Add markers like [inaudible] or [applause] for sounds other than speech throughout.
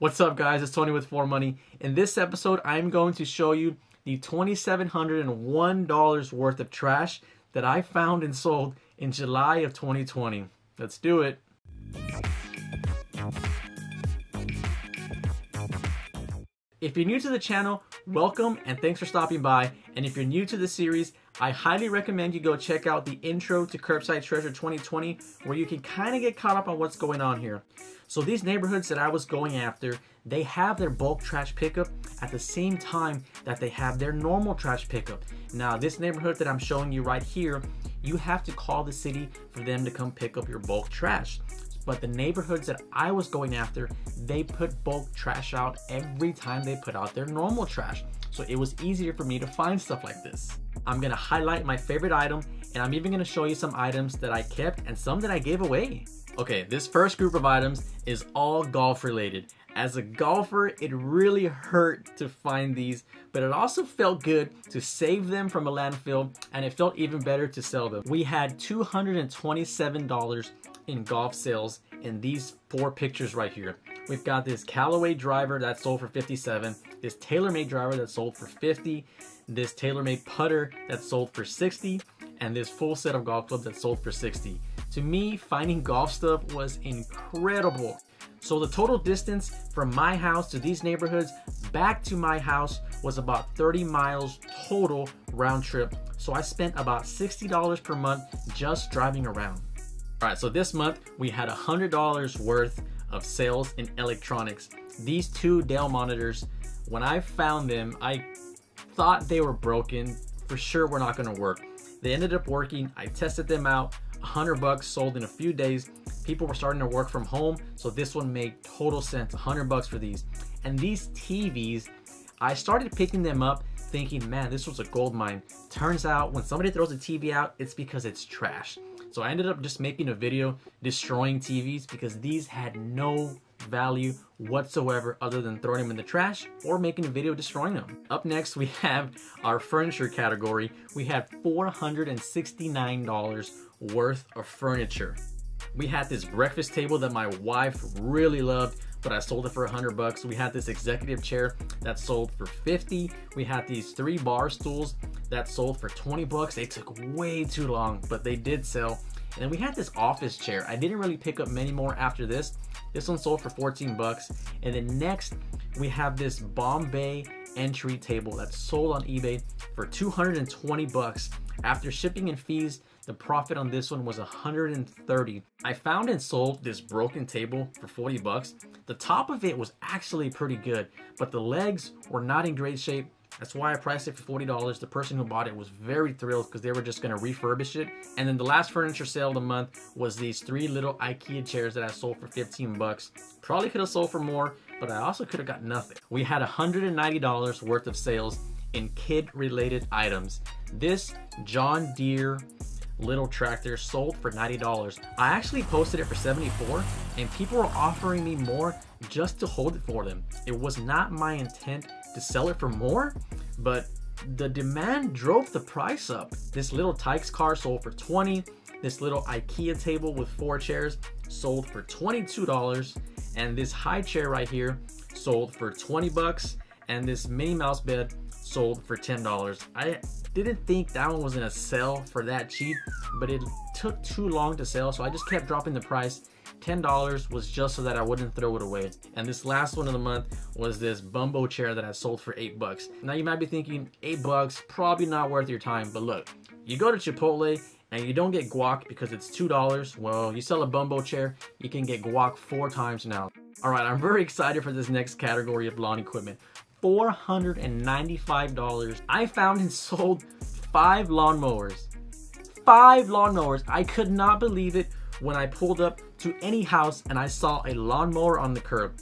What's up guys, it's Tony with ForeMoney. In this episode, I'm going to show you the $2,701 worth of trash that I found and sold in July of 2020. Let's do it. If you're new to the channel, welcome and thanks for stopping by. And if you're new to the series, I highly recommend you go check out the intro to Curbside Treasure 2020 where you can kind of get caught up on what's going on here. So these neighborhoods that I was going after, they have their bulk trash pickup at the same time that they have their normal trash pickup. Now this neighborhood that I'm showing you right here, you have to call the city for them to come pick up your bulk trash. But the neighborhoods that I was going after, they put bulk trash out every time they put out their normal trash. So it was easier for me to find stuff like this. I'm gonna highlight my favorite item and I'm even gonna show you some items that I kept and some that I gave away. Okay, this first group of items is all golf related. As a golfer, it really hurt to find these, but it also felt good to save them from a landfill and it felt even better to sell them. We had $227 in golf sales in these four pictures right here. We've got this Callaway driver that sold for 57, this TaylorMade driver that sold for 50, this TaylorMade putter that sold for 60, and this full set of golf clubs that sold for 60. To me, finding golf stuff was incredible. So the total distance from my house to these neighborhoods back to my house was about 30 miles total round trip. So I spent about $60 per month just driving around. All right, so this month we had $100 worth of sales in electronics. These two Dell monitors, when I found them, I thought they were broken. For sure were not gonna work. They ended up working. I tested them out. 100 bucks sold in a few days. People were starting to work from home, so this one made total sense. 100 bucks for these. And these TVs, I started picking them up thinking, man, this was a gold mine. Turns out when somebody throws a TV out, it's because it's trash. So I ended up just making a video destroying TVs because these had no value whatsoever other than throwing them in the trash or making a video destroying them. Up next, we [laughs] have our furniture category. We had $469 worth of furniture. We had this breakfast table that my wife really loved but I sold it for 100 bucks. We had this executive chair that sold for 50. We had these three bar stools that sold for 20 bucks. They took way too long, but they did sell. And then we had this office chair. I didn't really pick up many more after this. This one sold for 14 bucks. And then next, we have this Bombay entry table that's sold on eBay for 220 bucks. After shipping and fees, the profit on this one was 130. I found and sold this broken table for 40 bucks. The top of it was actually pretty good, but the legs were not in great shape. That's why I priced it for $40. The person who bought it was very thrilled because they were just going to refurbish it. And then the last furniture sale of the month was these three little IKEA chairs that I sold for 15 bucks. Probably could have sold for more, but I also could have got nothing. We had $190 worth of sales in kid related items. This John Deere little tractor sold for $90. I actually posted it for 74 and people were offering me more just to hold it for them. It was not my intent to sell it for more, but the demand drove the price up. This little Tikes car sold for 20. This little IKEA table with four chairs sold for $22. And this high chair right here sold for 20 bucks. And this Minnie Mouse bed sold for $10. I didn't think that one was gonna sell for that cheap, but it took too long to sell, so I just kept dropping the price. $10 was just so that I wouldn't throw it away. And this last one of the month was this Bumbo chair that I sold for eight bucks. Now you might be thinking, eight bucks, probably not worth your time, but look, you go to Chipotle and you don't get guac because it's $2, well, you sell a Bumbo chair, you can get guac four times now. All right, I'm very excited for this next category of lawn equipment. $495. I found and [laughs] sold five lawnmowers. Five lawnmowers. I could not believe it when I pulled up to any house and I saw a lawnmower on the curb.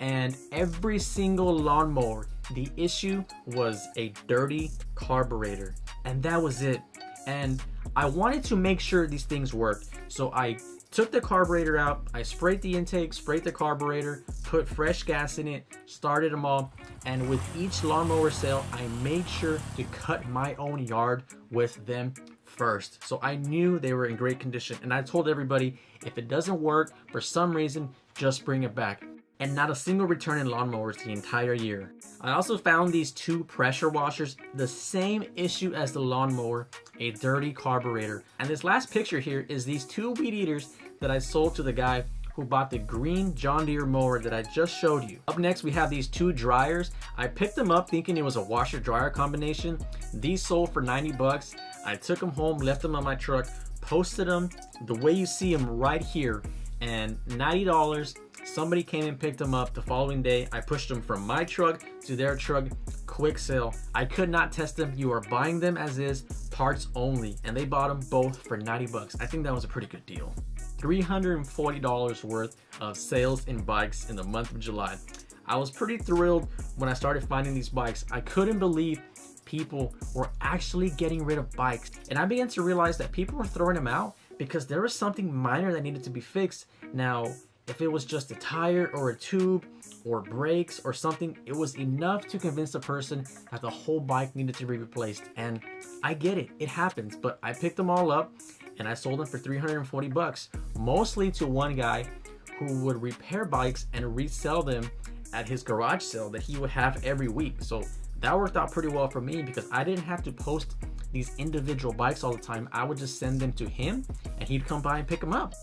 And every single lawnmower, the issue was a dirty carburetor. And that was it. And I wanted to make sure these things worked. So I took the carburetor out, I sprayed the intake, sprayed the carburetor, put fresh gas in it, started them all, and with each lawnmower sale, I made sure to cut my own yard with them first. So I knew they were in great condition, and I told everybody, if it doesn't work for some reason, just bring it back. and not a single return in lawnmowers the entire year. I also found these two pressure washers, the same issue as the lawnmower, a dirty carburetor. And this last picture here is these two weed eaters that I sold to the guy who bought the green John Deere mower that I just showed you. Up next, we have these two dryers. I picked them up thinking it was a washer dryer combination. These sold for 90 bucks. I took them home, left them on my truck, posted them the way you see them right here and $90 somebody came and picked them up the following day i pushed them from my truck to their truck quick sale i could not test them you are buying them as is parts only and they bought them both for 90 bucks i think that was a pretty good deal $340 worth of sales in bikes in the month of july i was pretty thrilled when i started finding these bikes i couldn't believe people were actually getting rid of bikes. And I began to realize that people were throwing them out because there was something minor that needed to be fixed. Now, if it was just a tire or a tube or brakes or something, it was enough to convince the person that the whole bike needed to be replaced. And I get it, it happens, but I picked them all up and I sold them for 340 bucks, mostly to one guy who would repair bikes and resell them at his garage sale that he would have every week. So that worked out pretty well for me because I didn't have to post these individual bikes all the time. I would just send them to him and he'd come by and pick them up.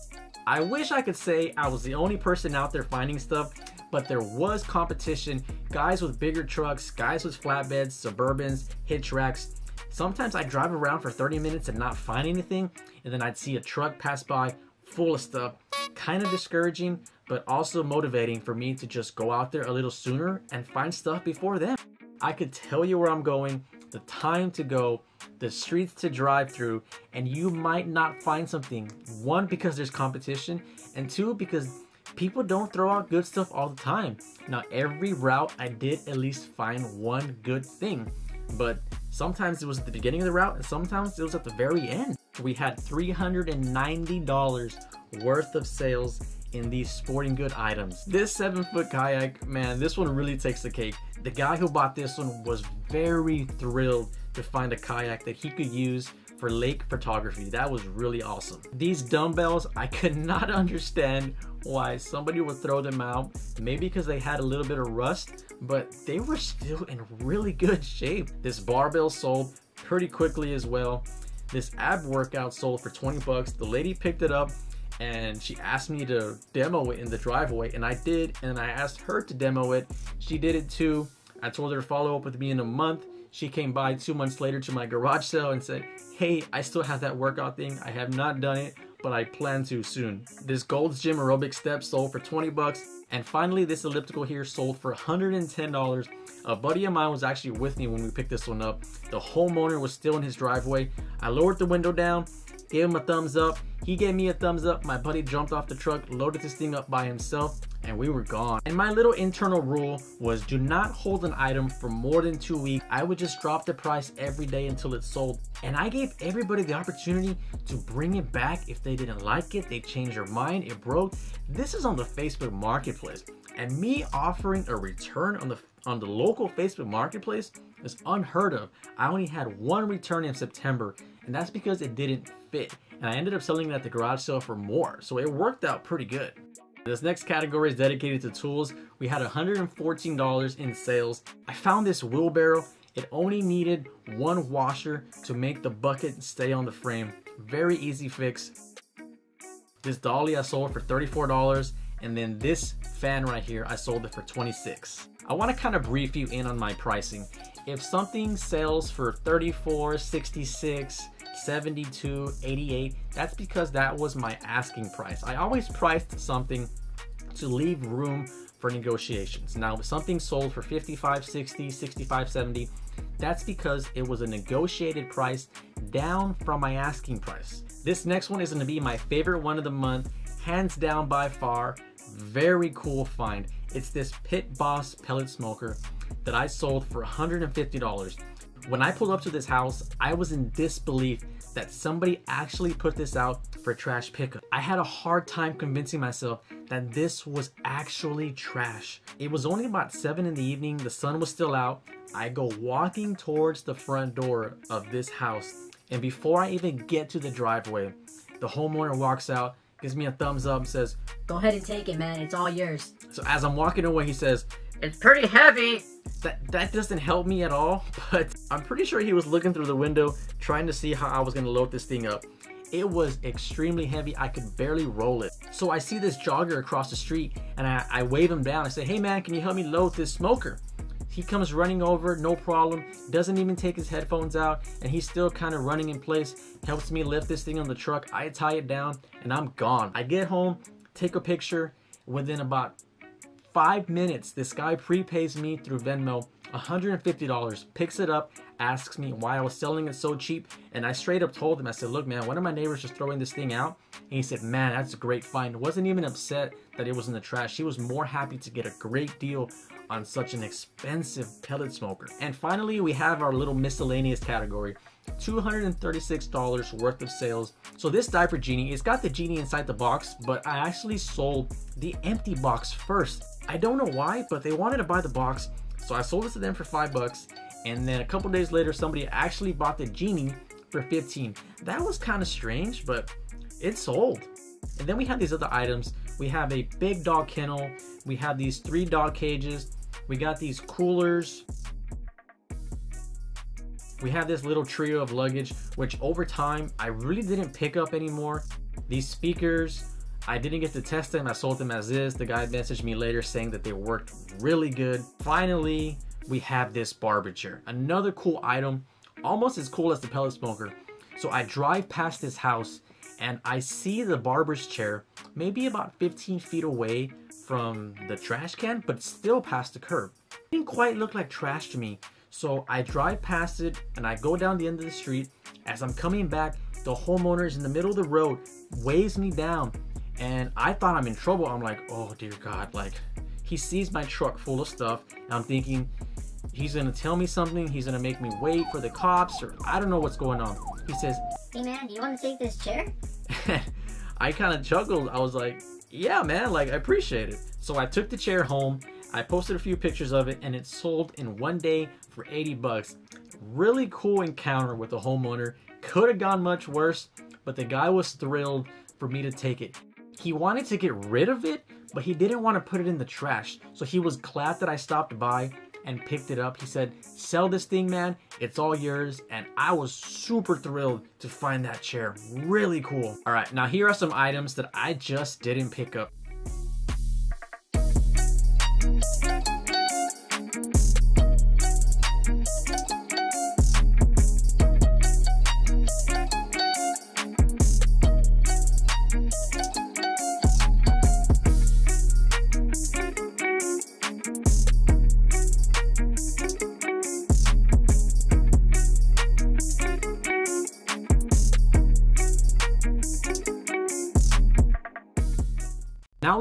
I wish I could say I was the only person out there finding stuff, but there was competition. Guys with bigger trucks, guys with flatbeds, Suburbans, HitTracs. Sometimes I'd drive around for 30 minutes and not find anything, and then I'd see a truck pass by full of stuff. Kind of discouraging, but also motivating for me to just go out there a little sooner and find stuff before them. I could tell you where I'm going, the time to go, the streets to drive through, and you might not find something. One, because there's competition, and two, because people don't throw out good stuff all the time. Now, every route I did at least find one good thing, but sometimes it was at the beginning of the route, and sometimes it was at the very end. We had $390 worth of sales in these sporting good items. This seven foot kayak, man, this one really takes the cake. The guy who bought this one was very thrilled to find a kayak that he could use for lake photography. That was really awesome. These dumbbells, I could [laughs] not understand why somebody would throw them out. Maybe because they had a little bit of rust, but they were still in really good shape. This barbell sold pretty quickly as well. This ab workout sold for 20 bucks. The lady picked it up and she asked me to demo it in the driveway and I did and I asked her to demo it. She did it too. I told her to follow up with me in a month. She came by two months later to my garage sale and said, hey, I still have that workout thing. I have not done it, but I plan to soon. This Gold's Gym aerobic step sold for 20 bucks. And finally, this elliptical here sold for $110. A buddy of mine was actually with me when we picked this one up. The homeowner was still in his driveway. I lowered the window down gave him a thumbs up. He gave me a thumbs up. My buddy jumped off the truck, loaded this thing up by himself, and we were gone. And my little internal rule was do not hold an item for more than two weeks. I would just drop the price every day until it's sold. And I gave everybody the opportunity to bring it back if they didn't like it, they changed their mind, it broke. This is on the Facebook Marketplace. And me offering a return on the on the local Facebook Marketplace is unheard of. I only had one return in September and that's because it didn't fit. And I ended up selling it at the garage sale for more, so it worked out pretty good. This next category is dedicated to tools. We had $114 in sales. I found this wheelbarrow. It only needed one washer to make the bucket stay on the frame. Very easy fix. This dolly I sold for $34 and then this fan right here I sold it for 26. I want to kind of brief you in on my pricing. If something sells for $34, 66, 72, 88, that's because that was my asking price. I always priced something to leave room for negotiations. Now, if something sold for 55, 60, 65, 70, that's because it was a negotiated price down from my asking price. This next one is gonna be my favorite one of the month, hands down by far. Very cool find. It's this Pit Boss pellet smoker that I sold for $150. When I pulled up to this house, I was in disbelief that somebody actually put this out for trash pickup. I had a hard time convincing myself that this was actually trash. It was only about 7 in the evening, the sun was still out. I go walking towards the front door of this house, and before I even get to the driveway, the homeowner walks out, gives me a thumbs up, says, Go ahead and take it, man. It's all yours. So as I'm walking away, he says, It's pretty heavy. That, that doesn't help me at all, but I'm pretty sure he was looking through the window trying to see how I was gonna load this thing up. It was extremely heavy. I could barely roll it. So I see this jogger across the street and I, I wave him down. I say, hey man, can you help me load this smoker? He comes running over, no problem, doesn't even take his headphones out, and he's still kind of running in place, helps me lift this thing on the truck. I tie it down, and I'm gone. I get home, take a picture. Within about five minutes, this guy prepays me through Venmo $150, picks it up, asks me why I was selling it so cheap, and I straight up told him, I said, look man, one of my neighbors just throwing this thing out, and he said, man, that's a great find. Wasn't even upset that it was in the trash. He was more happy to get a great deal on such an expensive pellet smoker. And finally, we have our little miscellaneous category. $236 worth of sales. So this diaper genie, it's got the genie inside the box, but I actually sold the empty box first. I don't know why, but they wanted to buy the box so I sold it to them for five bucks. And then a couple days later, somebody actually bought the Genie for 15. That was kind of strange, but it sold. And then we have these other items. We have a big dog kennel. We have these three dog cages. We got these coolers. We have this little trio of luggage, which over time, I really didn't pick up anymore. These speakers, I didn't get to test them. I sold them as is. The guy messaged me later saying that they worked really good. Finally, we have this barber chair. Another cool item, almost as cool as the pellet smoker. So I drive past this house and I see the barber's chair maybe about 15 feet away from the trash can, but still past the curb. It didn't quite look like trash to me. So I drive past it and I go down the end of the street. As I'm coming back, the homeowner is in the middle of the road, waves me down and I thought I'm in trouble. I'm like, oh dear God, like he sees my truck full of stuff. And I'm thinking he's gonna tell me something. He's gonna make me wait for the cops or I don't know what's going on. He says, hey man, do you want to take this chair? [laughs] I kind of chuckled. I was like, yeah, man, like I appreciate it. So I took the chair home. I posted a few pictures of it and it sold in one day for 80 bucks. Really cool encounter with the homeowner. Could have gone much worse, but the guy was thrilled for me to take it. He wanted to get rid of it, but he didn't want to put it in the trash. So he was glad that I stopped by and picked it up. He said, sell this thing, man. It's all yours. And I was super thrilled to find that chair. Really cool. All right, now here are some items that I just didn't pick up.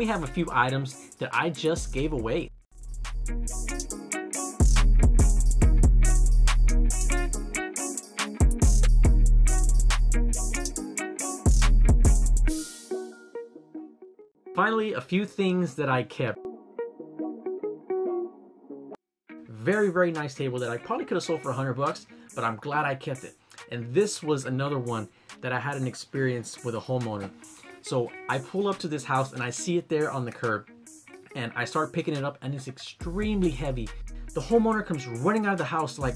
We have a few items that I just gave away. Finally, a few things that I kept. Very, very nice table that I probably could have sold for 100 bucks, but I'm glad I kept it. And this was another one that I had an experience with a homeowner. So I pull up to this house and I see it there on the curb and I start picking it up and it's extremely heavy. The homeowner comes running out of the house like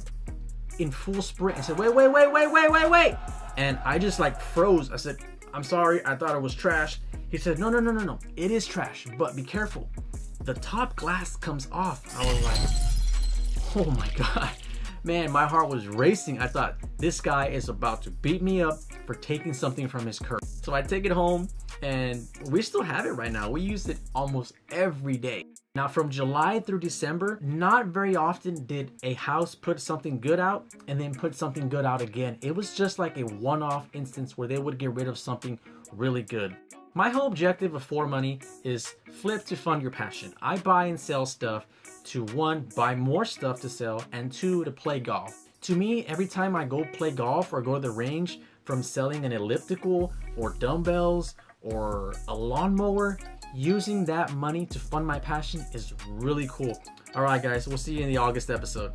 in full sprint. and said, wait, wait, wait, wait, wait, wait, wait. And I just like froze. I said, I'm sorry, I thought it was trash. He said, no, no, no, no, no, it is trash, but be careful. The top glass comes off. I was like, oh my [laughs] God. Man, my heart was racing. I thought, this guy is about to beat me up for taking something from his curb. So I take it home and we still have it right now. We use it almost every day. Now from July through December, not very often did a house put something good out and then put something good out again. It was just like a one-off instance where they would get rid of something really good. My whole objective of ForeMoney is flip to fund your passion. I buy and sell stuff to one, buy more stuff to sell, and two, to play golf. To me, every time I go play golf or go to the range, from selling an elliptical or dumbbells or a lawnmower, using that money to fund my passion is really cool. All right, guys, we'll see you in the August episode.